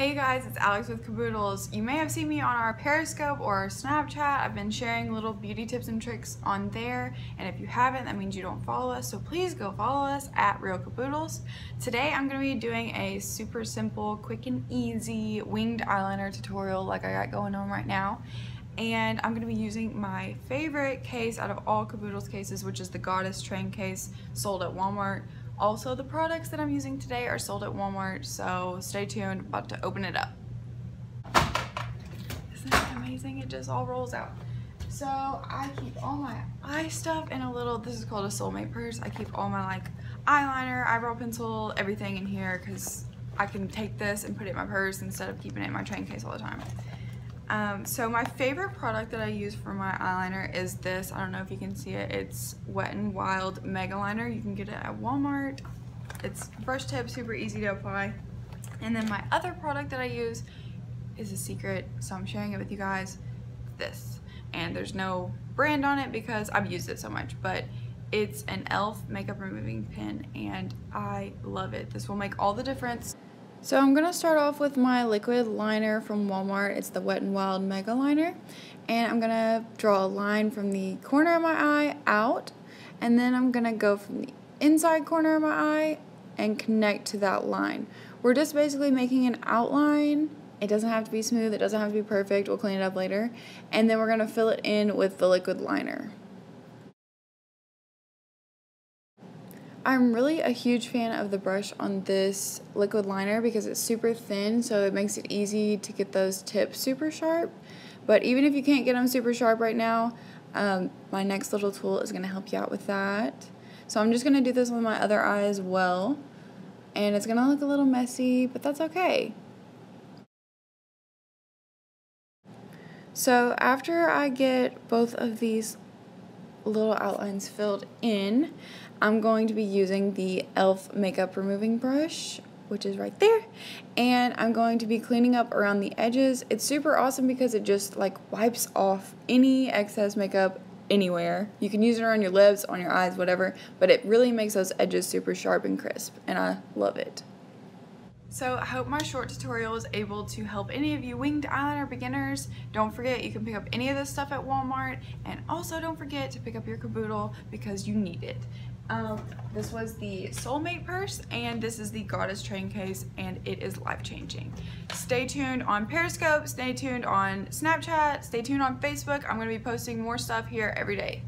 Hey guys, it's Alex with Caboodles. You may have seen me on our Periscope or our Snapchat. I've been sharing little beauty tips and tricks on there. And if you haven't, that means you don't follow us. So please go follow us at Real Caboodles. Today I'm going to be doing a super simple, quick and easy winged eyeliner tutorial like I got going on right now. And I'm going to be using my favorite case out of all Caboodles cases, which is the Goddess Train case sold at Walmart. Also, the products that I'm using today are sold at Walmart, so stay tuned, about to open it up. Isn't that amazing? It just all rolls out. So I keep all my eye stuff in a little, this is called a soulmate purse. I keep all my like eyeliner, eyebrow pencil, everything in here because I can take this and put it in my purse instead of keeping it in my train case all the time. Um, so my favorite product that I use for my eyeliner is this. I don't know if you can see it. It's Wet n Wild Mega Liner. You can get it at Walmart. It's brush tip, super easy to apply. And then my other product that I use is a secret, so I'm sharing it with you guys. This. And there's no brand on it because I've used it so much, but it's an e.l.f. makeup removing pen and I love it. This will make all the difference. So I'm going to start off with my liquid liner from Walmart. It's the Wet n Wild Mega Liner. And I'm going to draw a line from the corner of my eye out. And then I'm going to go from the inside corner of my eye and connect to that line. We're just basically making an outline. It doesn't have to be smooth. It doesn't have to be perfect. We'll clean it up later. And then we're going to fill it in with the liquid liner. I'm really a huge fan of the brush on this liquid liner because it's super thin so it makes it easy to get those tips super sharp. But even if you can't get them super sharp right now, um, my next little tool is going to help you out with that. So I'm just going to do this with my other eye as well. And it's going to look a little messy, but that's okay. So after I get both of these little outlines filled in, I'm going to be using the e.l.f. makeup removing brush which is right there. And I'm going to be cleaning up around the edges. It's super awesome because it just like wipes off any excess makeup anywhere. You can use it around your lips on your eyes whatever but it really makes those edges super sharp and crisp and I love it so I hope my short tutorial was able to help any of you winged eyeliner beginners. Don't forget you can pick up any of this stuff at Walmart and also don't forget to pick up your caboodle because you need it. Um, this was the Soulmate purse and this is the Goddess Train case and it is life-changing. Stay tuned on Periscope, stay tuned on Snapchat, stay tuned on Facebook. I'm going to be posting more stuff here every day.